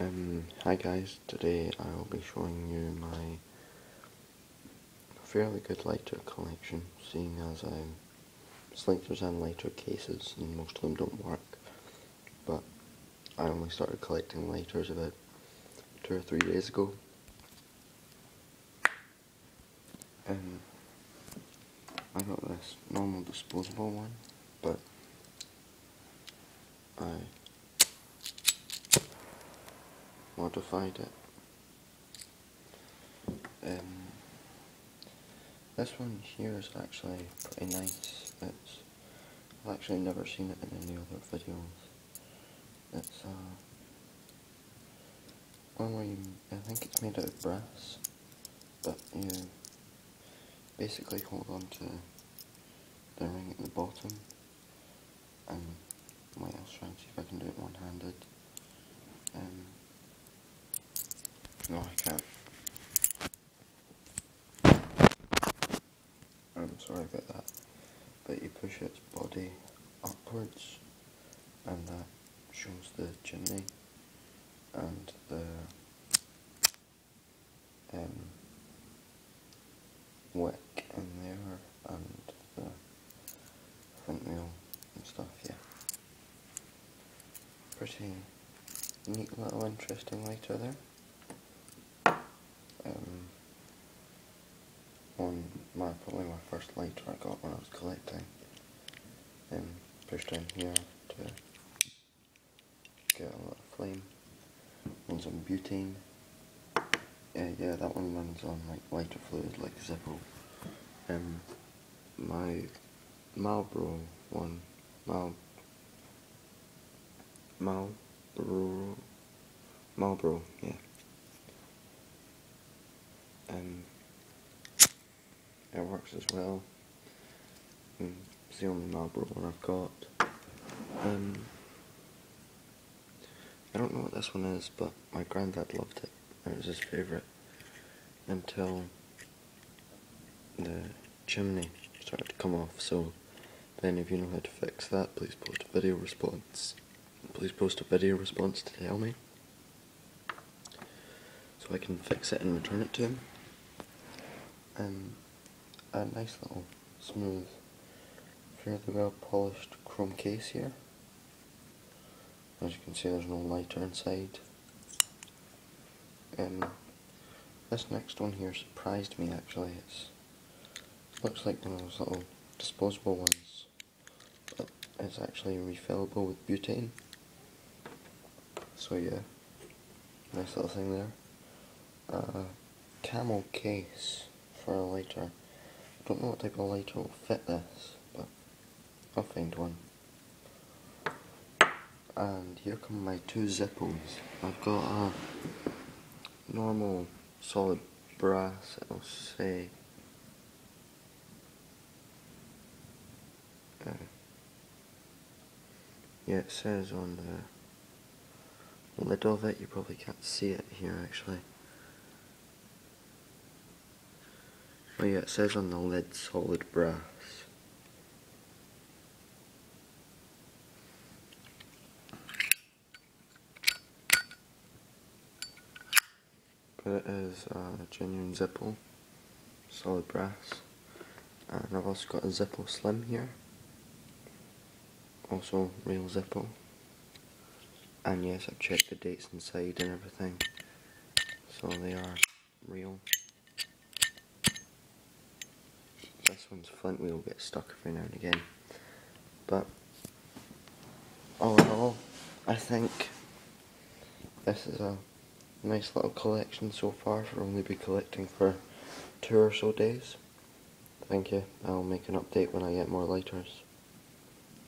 Um, hi guys, today I will be showing you my fairly good lighter collection, seeing as I'm slinkers and lighter cases and most of them don't work. But I only started collecting lighters about two or three days ago. Um, I got this normal disposable one, but I modified it. Um, this one here is actually pretty nice. It's I've actually never seen it in any other videos. It's uh, one where you, I think it's made out of brass, but you basically hold on to the ring at the bottom and wait, I'll try and see if I can do it one-handed. Um, no, I can't. I'm sorry about that. But you push its body upwards, and that shows the chimney and the um, wick in there and the front wheel and stuff, yeah. Pretty neat little interesting lighter there um, on my first lighter I got when I was collecting. Um, pushed in here to get a little flame. One's on butane. Yeah, yeah, that one runs on like lighter fluid, like Zippo. Um, my Marlboro one, Mal, Marlboro, Marlboro, yeah. Um, it works as well. Mm, it's the only Marlboro one I've got. Um, I don't know what this one is, but my granddad loved it. It was his favourite until the chimney started to come off. So, if any of you know how to fix that, please post a video response. Please post a video response to tell me, so I can fix it and return it to him um, a nice little smooth, fairly well polished chrome case here. As you can see there's no lighter inside. Um, this next one here surprised me actually. It's looks like one of those little disposable ones, but it's actually refillable with butane. So yeah, nice little thing there. Uh, camel case for a lighter. Don't know what type of lighter will fit this, but I'll find one. And here come my two Zippos. I've got a normal solid brass, it'll say uh, yeah, it says on the lid of it, you probably can't see it here actually. Oh yeah, it says on the lid solid brass. But it is a genuine Zippo, solid brass. And I've also got a Zippo Slim here. Also real Zippo. And yes, I've checked the dates inside and everything. So they are real. This one's flint wheel gets stuck every now and again. But all in all, I think this is a nice little collection so far for only be collecting for two or so days. Thank you. I'll make an update when I get more lighters.